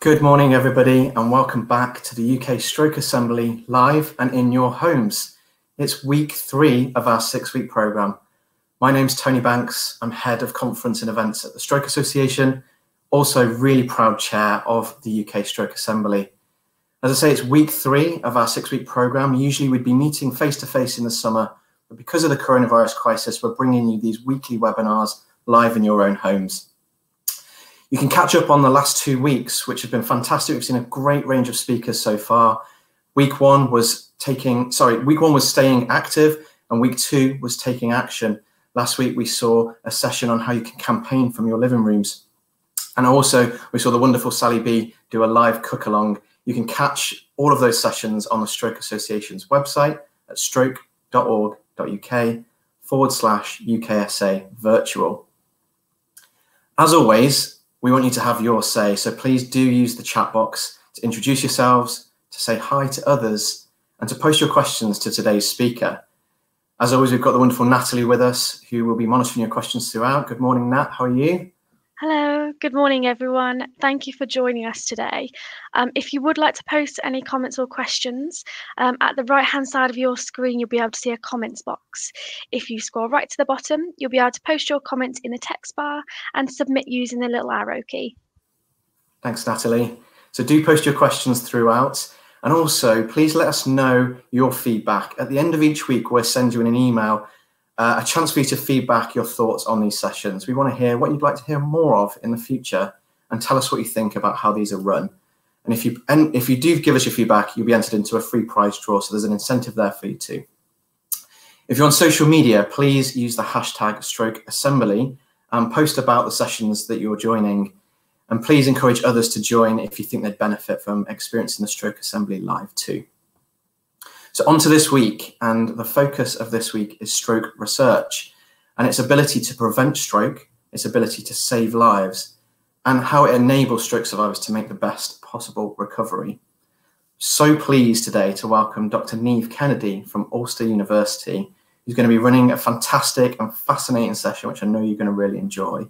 Good morning, everybody, and welcome back to the UK Stroke Assembly live and in your homes. It's week three of our six week programme. My name's Tony Banks. I'm head of conference and events at the Stroke Association, also really proud chair of the UK Stroke Assembly. As I say, it's week three of our six week programme. Usually we'd be meeting face to face in the summer, but because of the coronavirus crisis, we're bringing you these weekly webinars live in your own homes. You can catch up on the last two weeks, which have been fantastic. We've seen a great range of speakers so far. Week one was taking, sorry, week one was staying active, and week two was taking action. Last week, we saw a session on how you can campaign from your living rooms. And also, we saw the wonderful Sally B do a live cook along. You can catch all of those sessions on the Stroke Association's website at stroke.org.uk forward slash UKSA virtual. As always, we want you to have your say. So please do use the chat box to introduce yourselves, to say hi to others, and to post your questions to today's speaker. As always, we've got the wonderful Natalie with us, who will be monitoring your questions throughout. Good morning, Nat. How are you? Hello, good morning, everyone. Thank you for joining us today. Um, if you would like to post any comments or questions, um, at the right hand side of your screen, you'll be able to see a comments box. If you scroll right to the bottom, you'll be able to post your comments in the text bar and submit using the little arrow key. Thanks, Natalie. So do post your questions throughout. And also, please let us know your feedback. At the end of each week, we'll send you an email uh, a chance for you to feedback your thoughts on these sessions. We want to hear what you'd like to hear more of in the future and tell us what you think about how these are run. And if you and if you do give us your feedback, you'll be entered into a free prize draw. So there's an incentive there for you too. If you're on social media, please use the hashtag stroke assembly and post about the sessions that you're joining. And please encourage others to join if you think they'd benefit from experiencing the stroke assembly live too. So on to this week, and the focus of this week is stroke research and its ability to prevent stroke, its ability to save lives, and how it enables stroke survivors to make the best possible recovery. So pleased today to welcome Dr. Niamh Kennedy from Ulster University, who's going to be running a fantastic and fascinating session, which I know you're going to really enjoy.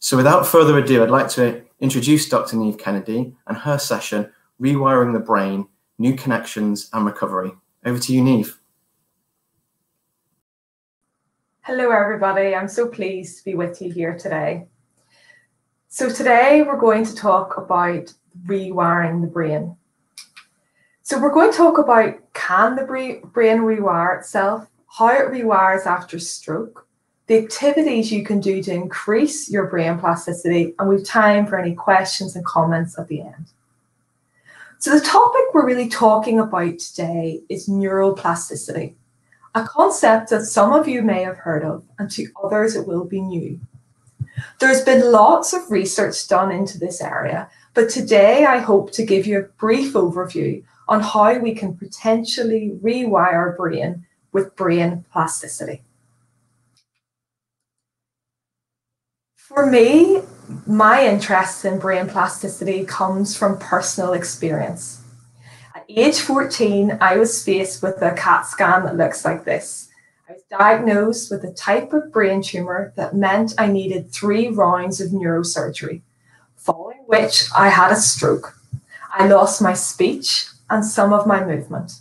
So without further ado, I'd like to introduce Dr. Niamh Kennedy and her session, Rewiring the Brain, New Connections and Recovery. Over to you, Niamh. Hello, everybody. I'm so pleased to be with you here today. So, today we're going to talk about rewiring the brain. So, we're going to talk about can the brain rewire itself, how it rewires after stroke, the activities you can do to increase your brain plasticity, and we've time for any questions and comments at the end. So, the topic we're really talking about today is neuroplasticity, a concept that some of you may have heard of, and to others it will be new. There's been lots of research done into this area, but today I hope to give you a brief overview on how we can potentially rewire our brain with brain plasticity. For me, my interest in brain plasticity comes from personal experience. At age 14, I was faced with a CAT scan that looks like this. I was diagnosed with a type of brain tumor that meant I needed three rounds of neurosurgery, following which I had a stroke. I lost my speech and some of my movement.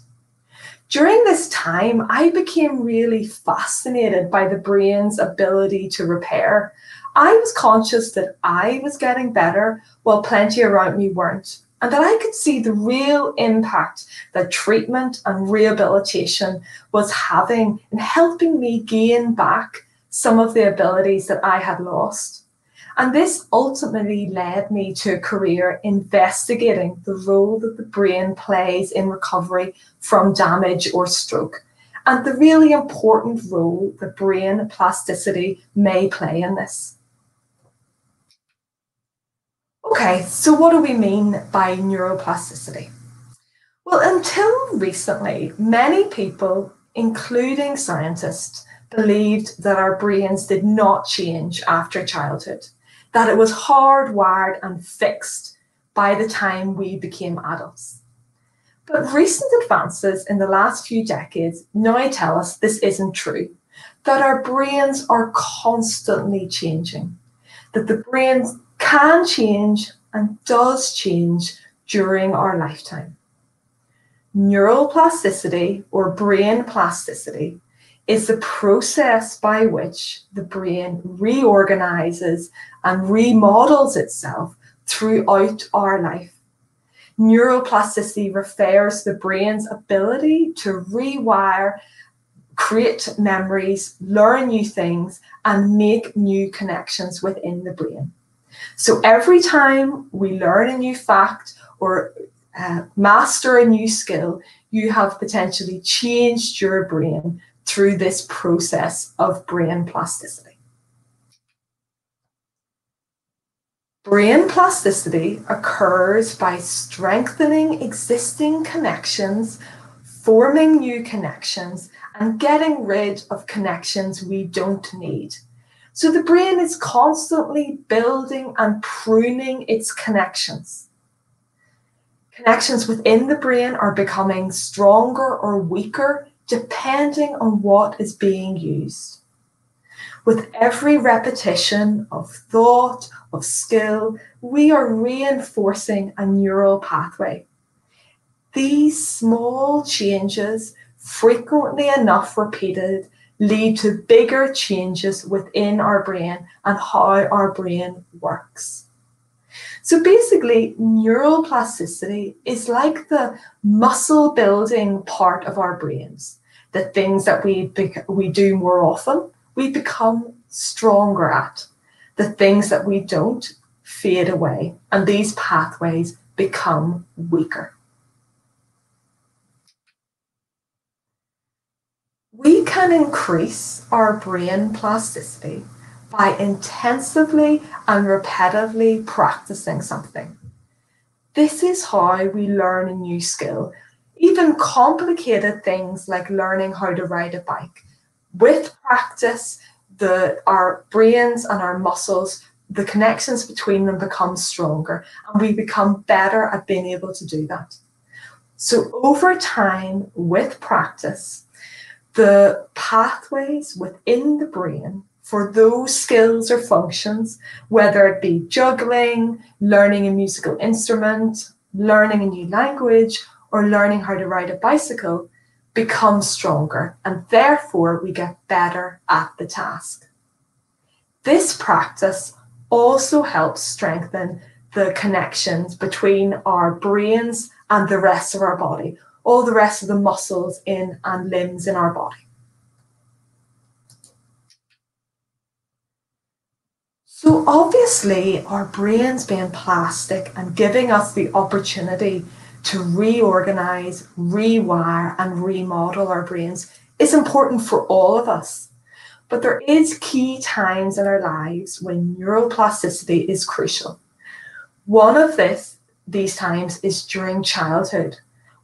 During this time, I became really fascinated by the brain's ability to repair I was conscious that I was getting better while plenty around me weren't, and that I could see the real impact that treatment and rehabilitation was having in helping me gain back some of the abilities that I had lost. And this ultimately led me to a career investigating the role that the brain plays in recovery from damage or stroke, and the really important role that brain plasticity may play in this. Okay, so what do we mean by neuroplasticity? Well, until recently, many people, including scientists, believed that our brains did not change after childhood, that it was hardwired and fixed by the time we became adults. But recent advances in the last few decades now tell us this isn't true, that our brains are constantly changing, that the brains can change and does change during our lifetime. Neural plasticity or brain plasticity is the process by which the brain reorganizes and remodels itself throughout our life. Neuroplasticity refers to the brain's ability to rewire, create memories, learn new things, and make new connections within the brain. So every time we learn a new fact or uh, master a new skill, you have potentially changed your brain through this process of brain plasticity. Brain plasticity occurs by strengthening existing connections, forming new connections, and getting rid of connections we don't need. So the brain is constantly building and pruning its connections. Connections within the brain are becoming stronger or weaker depending on what is being used. With every repetition of thought, of skill, we are reinforcing a neural pathway. These small changes, frequently enough repeated, lead to bigger changes within our brain and how our brain works. So basically, neural plasticity is like the muscle building part of our brains. The things that we, we do more often, we become stronger at. The things that we don't fade away, and these pathways become weaker. We can increase our brain plasticity by intensively and repetitively practicing something. This is how we learn a new skill, even complicated things like learning how to ride a bike. With practice, the, our brains and our muscles, the connections between them become stronger, and we become better at being able to do that. So, over time, with practice, the pathways within the brain for those skills or functions, whether it be juggling, learning a musical instrument, learning a new language, or learning how to ride a bicycle, become stronger and therefore we get better at the task. This practice also helps strengthen the connections between our brains and the rest of our body, all the rest of the muscles in and limbs in our body. So obviously our brains being plastic and giving us the opportunity to reorganize, rewire and remodel our brains is important for all of us. But there is key times in our lives when neuroplasticity is crucial. One of this, these times is during childhood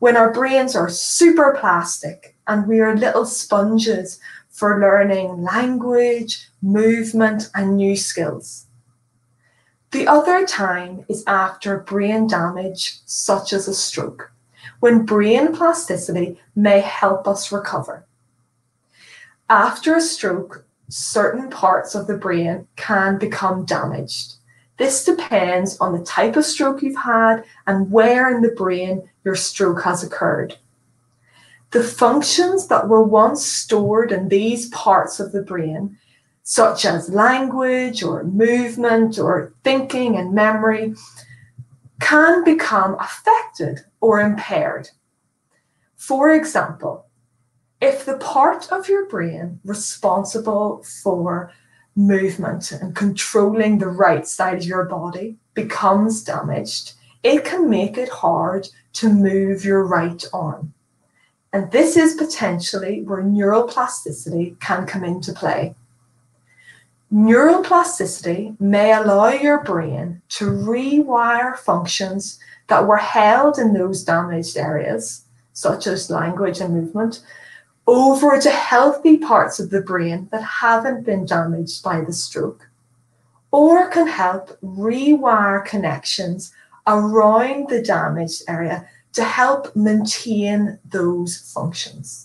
when our brains are super plastic and we are little sponges for learning language, movement, and new skills. The other time is after brain damage, such as a stroke, when brain plasticity may help us recover. After a stroke, certain parts of the brain can become damaged. This depends on the type of stroke you've had and where in the brain your stroke has occurred. The functions that were once stored in these parts of the brain, such as language or movement or thinking and memory, can become affected or impaired. For example, if the part of your brain responsible for movement and controlling the right side of your body becomes damaged, it can make it hard to move your right arm. And this is potentially where neuroplasticity can come into play. Neuroplasticity may allow your brain to rewire functions that were held in those damaged areas, such as language and movement, over to healthy parts of the brain that haven't been damaged by the stroke, or can help rewire connections around the damaged area to help maintain those functions.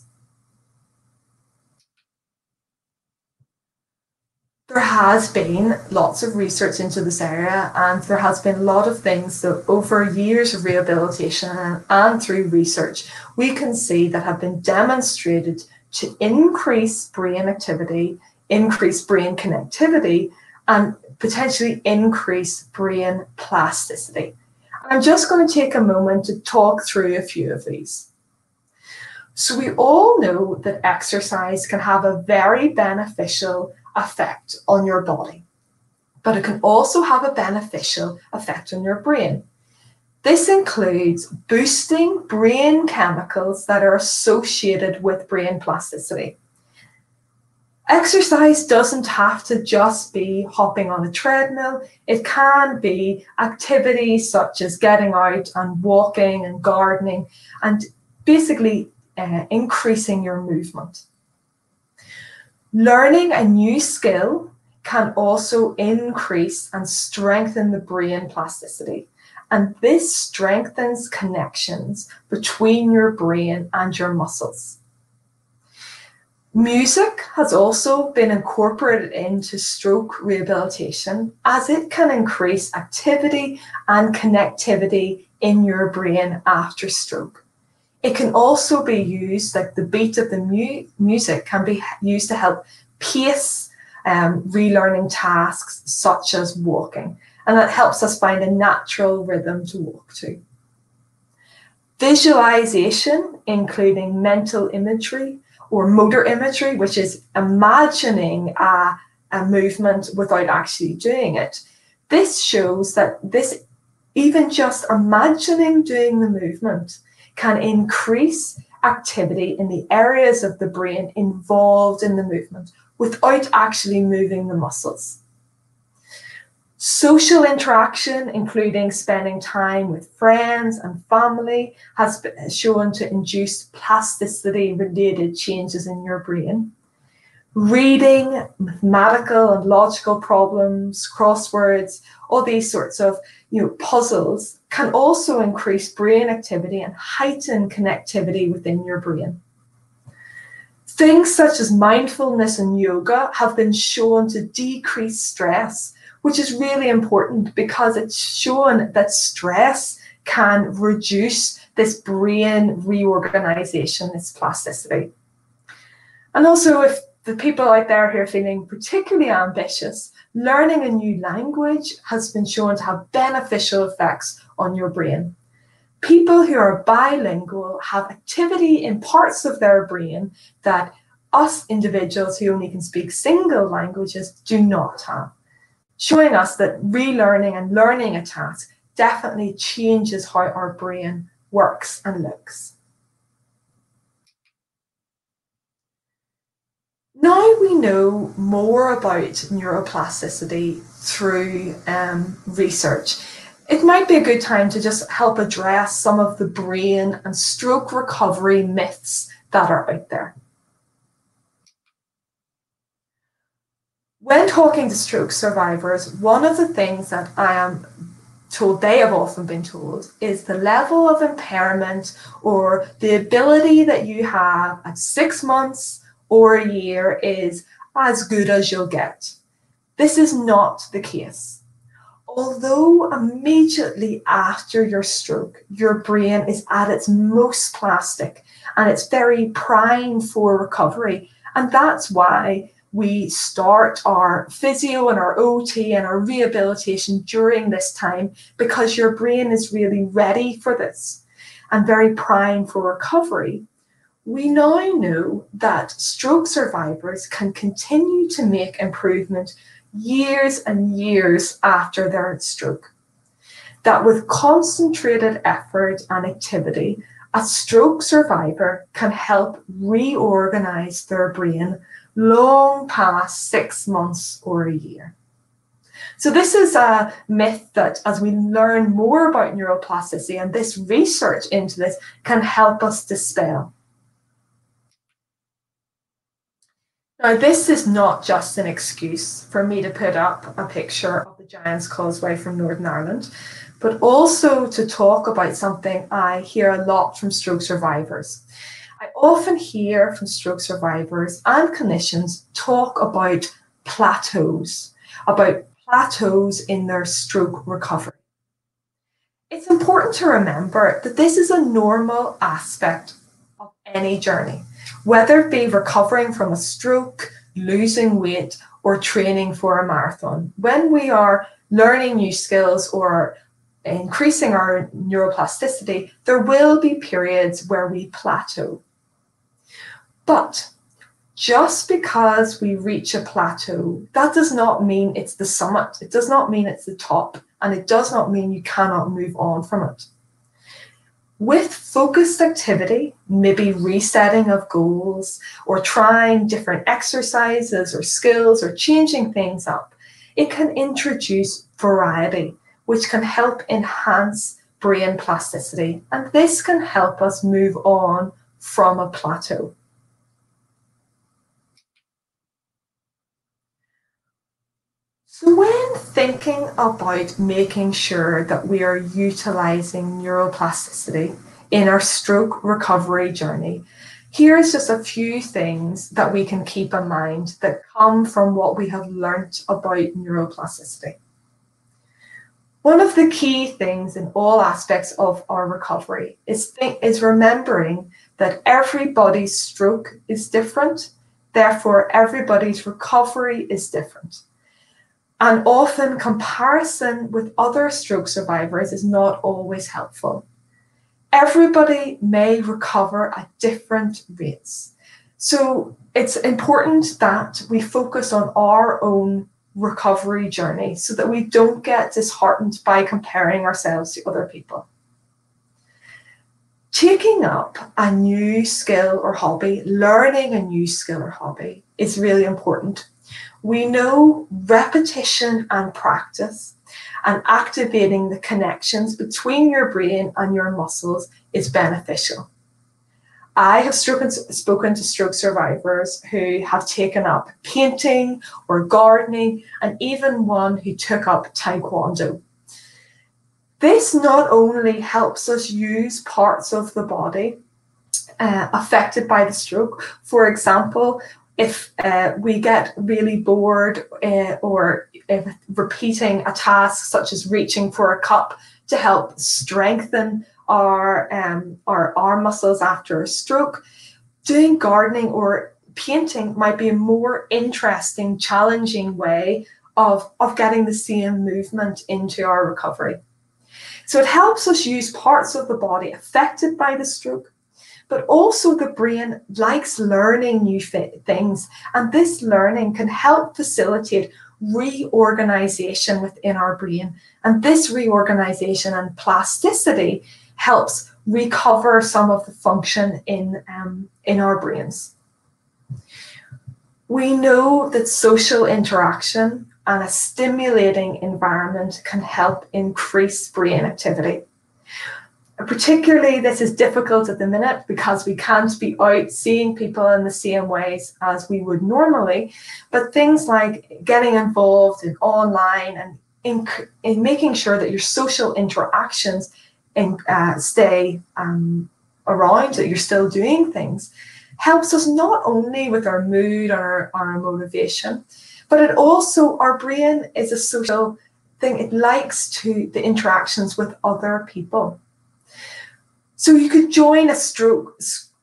There has been lots of research into this area, and there has been a lot of things that over years of rehabilitation and, through research, we can see that have been demonstrated to increase brain activity, increase brain connectivity, and potentially increase brain plasticity. I'm just going to take a moment to talk through a few of these. So, we all know that exercise can have a very beneficial effect on your body, but it can also have a beneficial effect on your brain. This includes boosting brain chemicals that are associated with brain plasticity. Exercise doesn't have to just be hopping on a treadmill. It can be activities such as getting out and walking and gardening and basically uh, increasing your movement. Learning a new skill can also increase and strengthen the brain plasticity. And this strengthens connections between your brain and your muscles. Music has also been incorporated into stroke rehabilitation as it can increase activity and connectivity in your brain after stroke. It can also be used, like the beat of the mu- music can be used to help pace um, relearning tasks such as walking. And that helps us find a natural rhythm to walk to. Visualization, including mental imagery or motor imagery, which is imagining a, a movement without actually doing it. This shows that this, even just imagining doing the movement, can increase activity in the areas of the brain involved in the movement without actually moving the muscles. Social interaction, including spending time with friends and family, has been shown to induce plasticity related changes in your brain. Reading mathematical and logical problems, crosswords, all these sorts of you know, puzzles can also increase brain activity and heighten connectivity within your brain. Things such as mindfulness and yoga have been shown to decrease stress, which is really important because it's shown that stress can reduce this brain reorganization, this plasticity. And also, if the people out there who are feeling particularly ambitious, learning a new language has been shown to have beneficial effects on your brain. People who are bilingual have activity in parts of their brain that us individuals who only can speak single languages do not have, showing us that relearning and learning a task definitely changes how our brain works and looks. Now we know more about neuroplasticity through um, research. It might be a good time to just help address some of the brain and stroke recovery myths that are out there. When talking to stroke survivors, one of the things that I am told they have often been told is the level of impairment or the ability that you have at six months or a year is as good as you'll get. This is not the case. Although immediately after your stroke, your brain is at its most plastic and it's very prime for recovery. And that's why we start our physio and our OT and our rehabilitation during this time because your brain is really ready for this and very prime for recovery we now know that stroke survivors can continue to make improvement years and years after their stroke. That with concentrated effort and activity, a stroke survivor can help reorganize their brain long past six months or a year. So, this is a myth that as we learn more about neuroplasticity and this research into this can help us dispel. Now, this is not just an excuse for me to put up a picture of the Giant's Causeway from Northern Ireland, but also to talk about something I hear a lot from stroke survivors. I often hear from stroke survivors and clinicians talk about plateaus, about plateaus in their stroke recovery. It's important to remember that this is a normal aspect of any journey, whether it be recovering from a stroke, losing weight, or training for a marathon. When we are learning new skills or increasing our neuroplasticity, there will be periods where we plateau. But just because we reach a plateau, that does not mean it's the summit. It does not mean it's the top, and it does not mean you cannot move on from it. With focused activity, maybe resetting of goals or trying different exercises or skills or changing things up, it can introduce variety, which can help enhance brain plasticity. And this can help us move on from a plateau. When thinking about making sure that we are utilizing neuroplasticity in our stroke recovery journey, here's just a few things that we can keep in mind that come from what we have learnt about neuroplasticity. One of the key things in all aspects of our recovery is, is remembering that everybody's stroke is different, therefore, everybody's recovery is different. And often comparison with other stroke survivors is not always helpful. Everybody may recover at different rates. So it's important that we focus on our own recovery journey so that we don't get disheartened by comparing ourselves to other people. Taking up a new skill or hobby, learning a new skill or hobby is really important we know repetition and practice and activating the connections between your brain and your muscles is beneficial. I have spoken to stroke survivors who have taken up painting or gardening, and even one who took up taekwondo. This not only helps us use parts of the body uh, affected by the stroke. For example, if uh, we get really bored uh, or repeating a task such as reaching for a cup to help strengthen our um, our arm muscles after a stroke, doing gardening or painting might be a more interesting, challenging way of, of getting the same movement into our recovery. So it helps us use parts of the body affected by the stroke but also the brain likes learning new things. And this learning can help facilitate reorganization within our brain. And this reorganization and plasticity helps recover some of the function in, um, in our brains. We know that social interaction and a stimulating environment can help increase brain activity. Particularly, this is difficult at the minute because we can't be out seeing people in the same ways as we would normally. But things like getting involved in online and in, in making sure that your social interactions in, uh, stay um, around, that you're still doing things, helps us not only with our mood or our, our motivation, but it also, our brain is a social thing. It likes to the interactions with other people. So you could join a stroke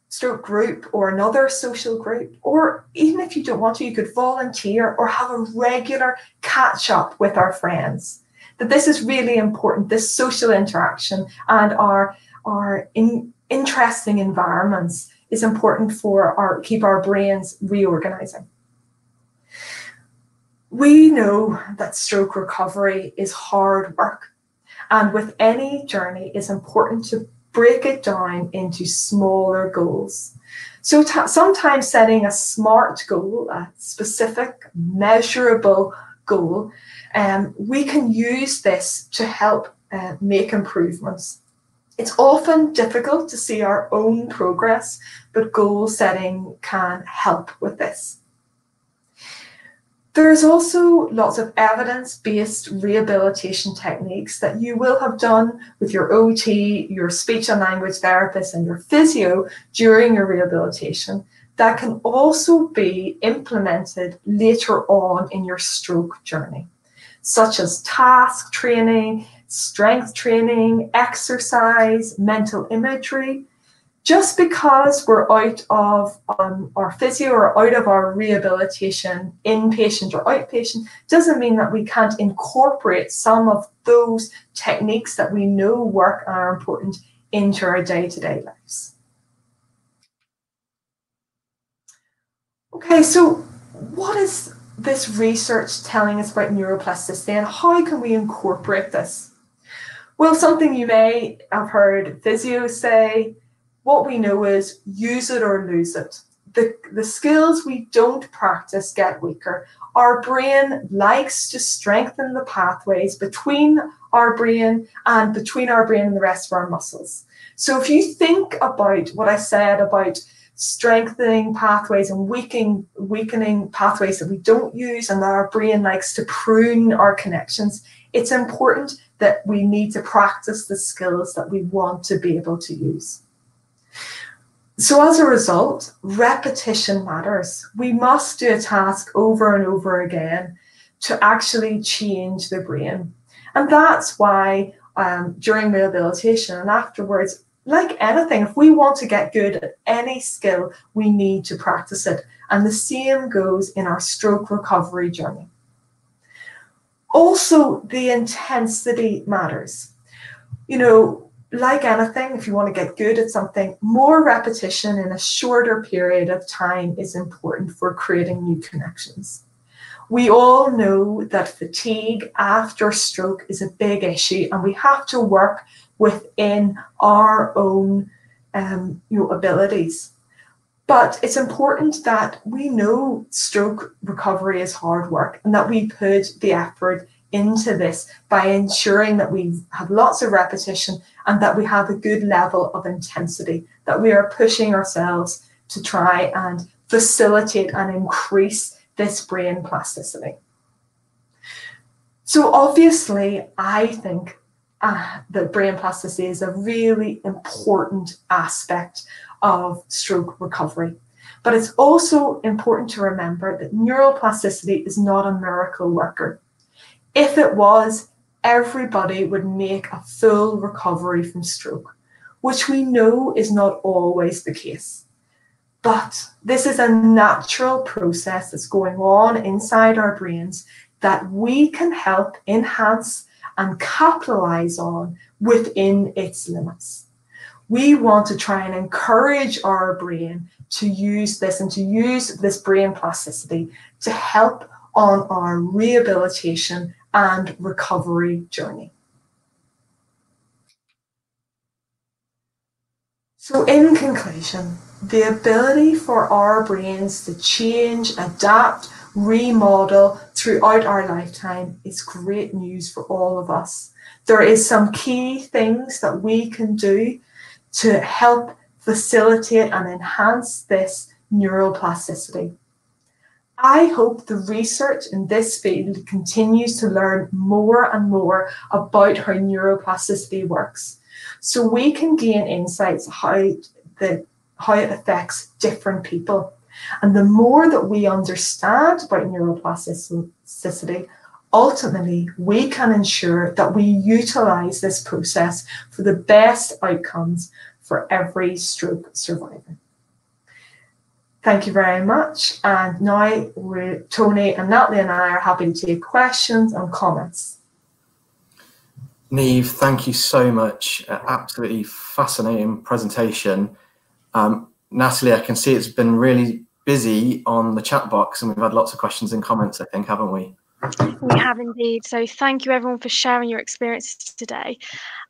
stroke group or another social group, or even if you don't want to, you could volunteer or have a regular catch up with our friends. That this is really important, this social interaction and our our in, interesting environments is important for our keep our brains reorganizing. We know that stroke recovery is hard work, and with any journey, it's important to break it down into smaller goals. So t- sometimes setting a SMART goal, a specific, measurable goal, um, we can use this to help uh, make improvements. It's often difficult to see our own progress, but goal setting can help with this. There's also lots of evidence based rehabilitation techniques that you will have done with your OT, your speech and language therapist, and your physio during your rehabilitation that can also be implemented later on in your stroke journey, such as task training, strength training, exercise, mental imagery. Just because we're out of um, our physio or out of our rehabilitation, inpatient or outpatient, doesn't mean that we can't incorporate some of those techniques that we know work and are important into our day to day lives. Okay, so what is this research telling us about neuroplasticity and how can we incorporate this? Well, something you may have heard physios say, what we know is use it or lose it. The, the skills we don't practice get weaker. Our brain likes to strengthen the pathways between our brain and between our brain and the rest of our muscles. So if you think about what I said about strengthening pathways and weakening weakening pathways that we don't use and that our brain likes to prune our connections it's important that we need to practice the skills that we want to be able to use so as a result repetition matters we must do a task over and over again to actually change the brain and that's why um, during rehabilitation and afterwards like anything, if we want to get good at any skill, we need to practice it. And the same goes in our stroke recovery journey. Also, the intensity matters. You know, like anything, if you want to get good at something, more repetition in a shorter period of time is important for creating new connections. We all know that fatigue after stroke is a big issue, and we have to work within our own um, you know, abilities. But it's important that we know stroke recovery is hard work and that we put the effort into this by ensuring that we have lots of repetition and that we have a good level of intensity, that we are pushing ourselves to try and facilitate and increase this brain plasticity. So, obviously, I think uh, that brain plasticity is a really important aspect of stroke recovery. But it's also important to remember that neuroplasticity is not a miracle worker. If it was, everybody would make a full recovery from stroke, which we know is not always the case. But this is a natural process that's going on inside our brains that we can help enhance and capitalize on within its limits. We want to try and encourage our brain to use this and to use this brain plasticity to help on our rehabilitation and recovery journey. So, in conclusion, the ability for our brains to change, adapt, remodel throughout our lifetime is great news for all of us. There is some key things that we can do to help facilitate and enhance this neuroplasticity. I hope the research in this field continues to learn more and more about how neuroplasticity works so we can gain insights how the how it affects different people and the more that we understand about neuroplasticity, ultimately we can ensure that we utilize this process for the best outcomes for every stroke survivor. Thank you very much. And now Tony and Natalie and I are happy to take questions and comments. Niamh, thank you so much. Uh, absolutely fascinating presentation. Um, Natalie, I can see it's been really busy on the chat box and we've had lots of questions and comments, I think, haven't we? We have indeed. So thank you everyone for sharing your experiences today.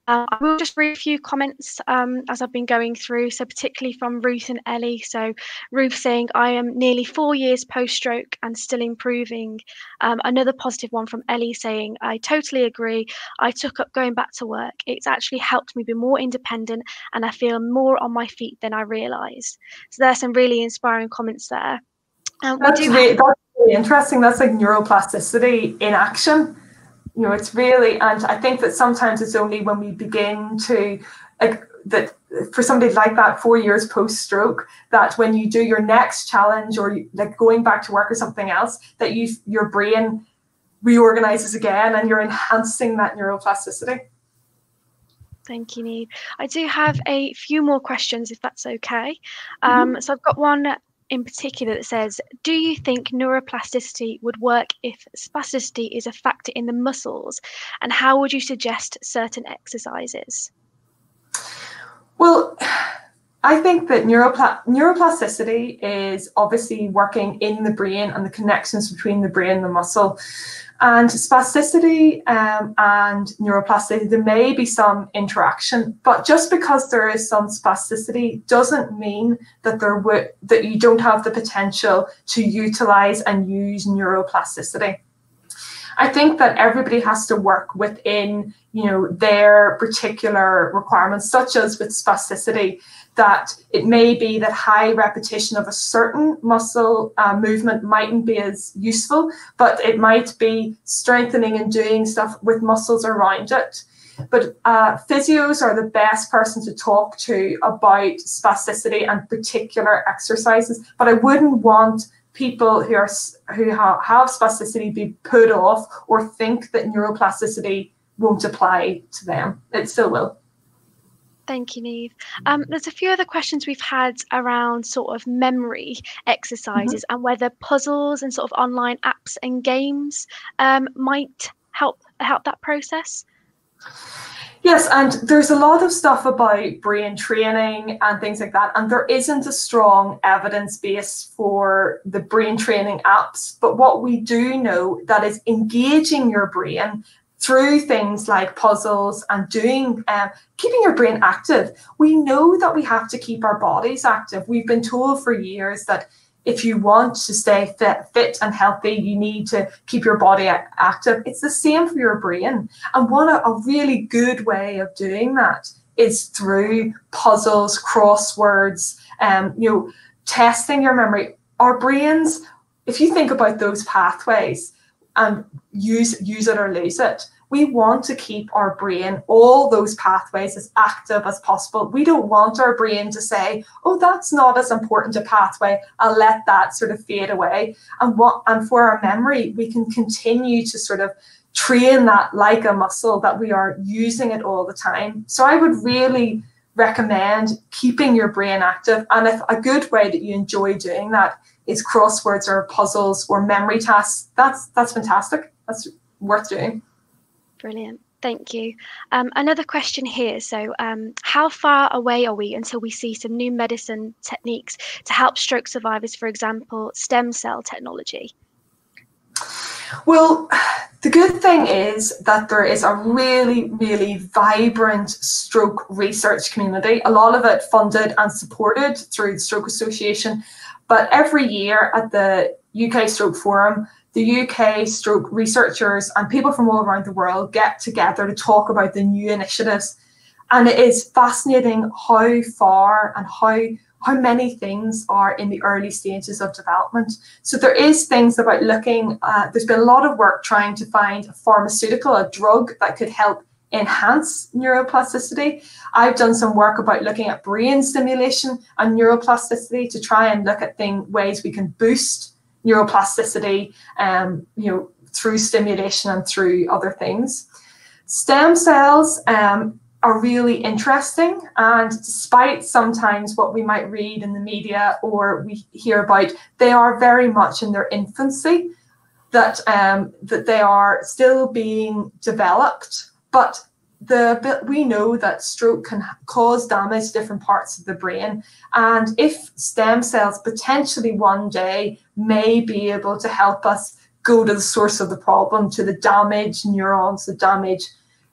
Uh, I will just read a few comments um, as I've been going through. So, particularly from Ruth and Ellie. So, Ruth saying, I am nearly four years post stroke and still improving. Um, another positive one from Ellie saying, I totally agree. I took up going back to work. It's actually helped me be more independent and I feel more on my feet than I realised. So, there's some really inspiring comments there. Um, that's, really, that's really interesting. That's like neuroplasticity in action you know it's really and i think that sometimes it's only when we begin to like that for somebody like that four years post stroke that when you do your next challenge or like going back to work or something else that you your brain reorganizes again and you're enhancing that neuroplasticity Thank you, Niamh. I do have a few more questions, if that's okay. Um, mm-hmm. So I've got one in particular that says, do you think neuroplasticity would work if spasticity is a factor in the muscles? And how would you suggest certain exercises? Well, I think that neuropla- neuroplasticity is obviously working in the brain and the connections between the brain and the muscle. And spasticity um, and neuroplasticity, there may be some interaction, but just because there is some spasticity doesn't mean that there would that you don't have the potential to utilize and use neuroplasticity. I think that everybody has to work within, you know, their particular requirements, such as with spasticity that it may be that high repetition of a certain muscle uh, movement mightn't be as useful, but it might be strengthening and doing stuff with muscles around it. But uh, physios are the best person to talk to about spasticity and particular exercises. But I wouldn't want people who are who have, have spasticity be put off or think that neuroplasticity won't apply to them. It still will. Thank you, Niamh. Um, there's a few other questions we've had around sort of memory exercises mm-hmm. and whether puzzles and sort of online apps and games um, might help help that process. Yes, and there's a lot of stuff about brain training and things like that, and there isn't a strong evidence base for the brain training apps. But what we do know that is engaging your brain through things like puzzles and doing um, keeping your brain active. We know that we have to keep our bodies active. We've been told for years that if you want to stay fit, fit and healthy you need to keep your body active. It's the same for your brain. And one of a really good way of doing that is through puzzles crosswords um, you know testing your memory. Our brains if you think about those pathways and use use it or lose it. We want to keep our brain, all those pathways as active as possible. We don't want our brain to say, oh, that's not as important a pathway. I'll let that sort of fade away. And what and for our memory, we can continue to sort of train that like a muscle that we are using it all the time. So I would really recommend keeping your brain active. And if a good way that you enjoy doing that is crosswords or puzzles or memory tasks, that's that's fantastic. That's worth doing. Brilliant. Thank you. Um, another question here. So, um, how far away are we until we see some new medicine techniques to help stroke survivors, for example, stem cell technology? Well, the good thing is that there is a really, really vibrant stroke research community, a lot of it funded and supported through the Stroke Association. But every year at the UK Stroke Forum, the UK stroke researchers and people from all around the world get together to talk about the new initiatives. And it is fascinating how far and how how many things are in the early stages of development. So there is things about looking, uh, there's been a lot of work trying to find a pharmaceutical, a drug that could help enhance neuroplasticity. I've done some work about looking at brain stimulation and neuroplasticity to try and look at thing, ways we can boost neuroplasticity, um, you know, through stimulation and through other things. Stem cells um, are really interesting, and despite sometimes what we might read in the media or we hear about, they are very much in their infancy. That um, that they are still being developed, but the we know that stroke can cause damage to different parts of the brain. And if stem cells potentially one day may be able to help us go to the source of the problem to the damaged neurons the damaged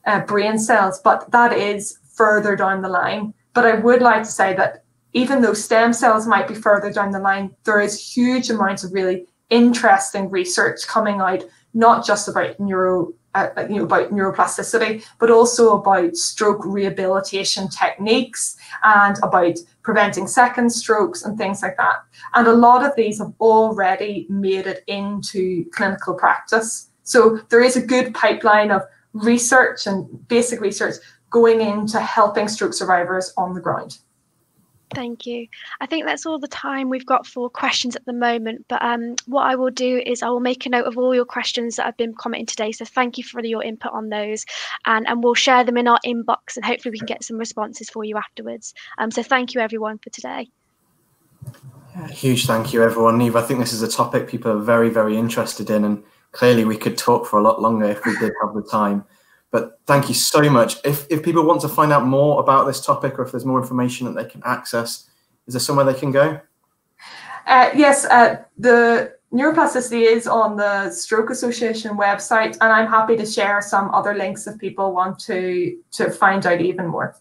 uh, brain cells. But that is further down the line. But i would like to say that even though stem cells might be further down the line there is huge amounts of really interesting research coming out not just about neuro uh, you know, about neuroplasticity, but also about stroke rehabilitation techniques and about preventing second strokes and things like that. And a lot of these have already made it into clinical practice. So there is a good pipeline of research and basic research going into helping stroke survivors on the ground. Thank you. I think that's all the time we've got for questions at the moment. But um, what I will do is I will make a note of all your questions that have been commented today. So thank you for your input on those, and and we'll share them in our inbox, and hopefully we can get some responses for you afterwards. Um, so thank you everyone for today. Yeah, huge thank you everyone. Niamh, I think this is a topic people are very very interested in, and clearly we could talk for a lot longer if we did have the time. But thank you so much. If, if people want to find out more about this topic or if there's more information that they can access, is there somewhere they can go? Uh, yes, uh, the neuroplasticity is on the Stroke Association website, and I'm happy to share some other links if people want to to find out even more.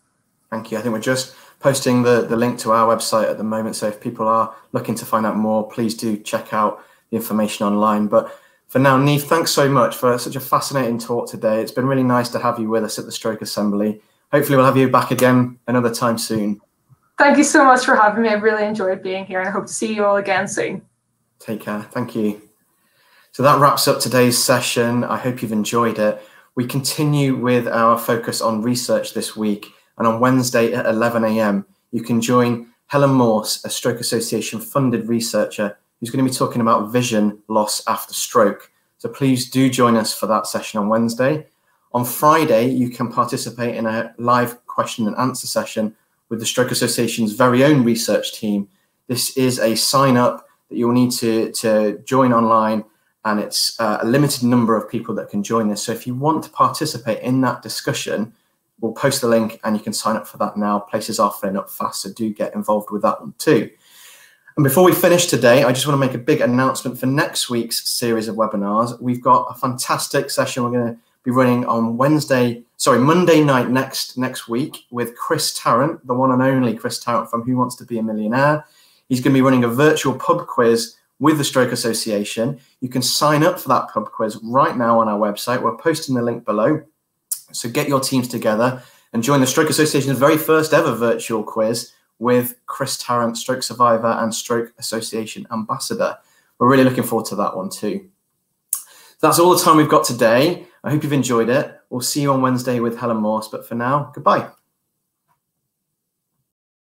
Thank you. I think we're just posting the, the link to our website at the moment. So if people are looking to find out more, please do check out the information online. But for now, Niamh, thanks so much for such a fascinating talk today. It's been really nice to have you with us at the Stroke Assembly. Hopefully, we'll have you back again another time soon. Thank you so much for having me. I really enjoyed being here and I hope to see you all again soon. Take care. Thank you. So that wraps up today's session. I hope you've enjoyed it. We continue with our focus on research this week. And on Wednesday at 11 a.m., you can join Helen Morse, a Stroke Association funded researcher who's going to be talking about vision loss after stroke. So please do join us for that session on Wednesday. On Friday, you can participate in a live question and answer session with the Stroke Association's very own research team. This is a sign up that you'll need to, to join online, and it's uh, a limited number of people that can join this. So if you want to participate in that discussion, we'll post the link and you can sign up for that now. Places are filling up fast, so do get involved with that one too. And before we finish today, I just want to make a big announcement for next week's series of webinars. We've got a fantastic session we're going to be running on Wednesday, sorry, Monday night next next week with Chris Tarrant, the one and only Chris Tarrant from Who Wants to Be a Millionaire. He's going to be running a virtual pub quiz with the Stroke Association. You can sign up for that pub quiz right now on our website. We're posting the link below. So get your teams together and join the Stroke Association's very first ever virtual quiz with Chris Tarrant, Stroke Survivor and Stroke Association Ambassador. We're really looking forward to that one too. That's all the time we've got today. I hope you've enjoyed it. We'll see you on Wednesday with Helen Morse, but for now, goodbye.